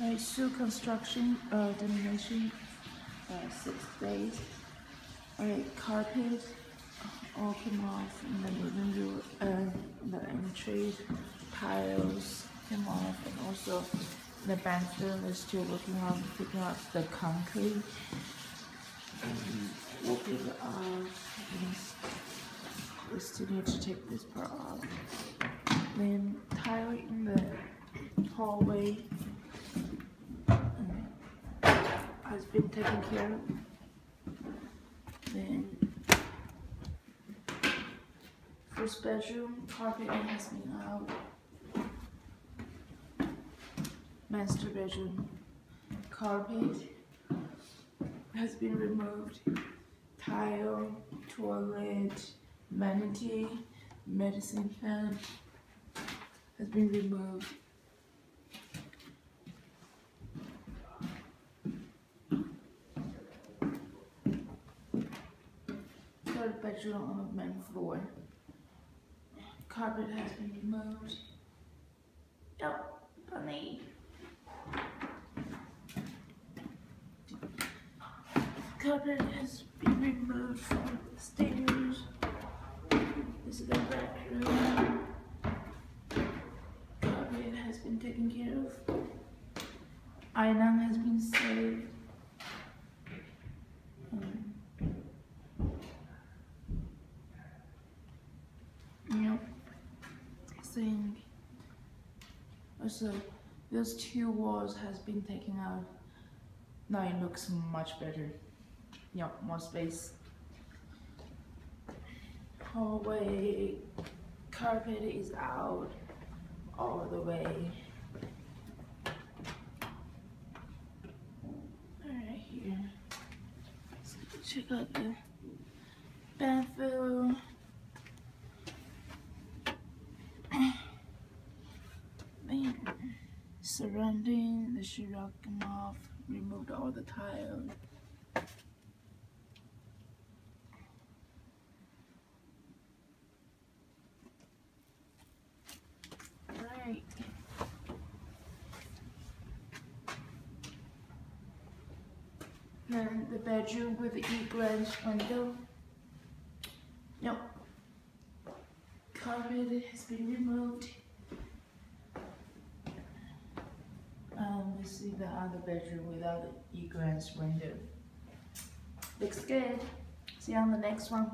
Right, so construction, uh, demolition, uh, six days. Alright, carpet, uh, all came off in the living room, uh, the entry, tiles came off, and also the bathroom is still working on picking up the concrete. And we'll pick it off, we still need to take this part off. Then tile in the hallway has been taken care of. Then first bedroom carpet has been out. Master bedroom carpet has been removed. Tile, toilet, vanity, medicine fan has been removed. Third bedroom on the main floor. Carpet has been removed. Yep, bunny. Carpet has been removed from the stairs. This is the bedroom. Carpet has been taken care of. Island has been saved. Um, Yep. Saying also those two walls has been taken out. Now it looks much better. Yep, more space. Hallway carpet is out all the way. Alright here. Let's check out the bathroom. Surrounding the come off, removed all the tiles. Right. Then the bedroom with the egress window. Nope. Carpet has been removed. Um, we see the other bedroom without the egress window. Looks good. See you on the next one.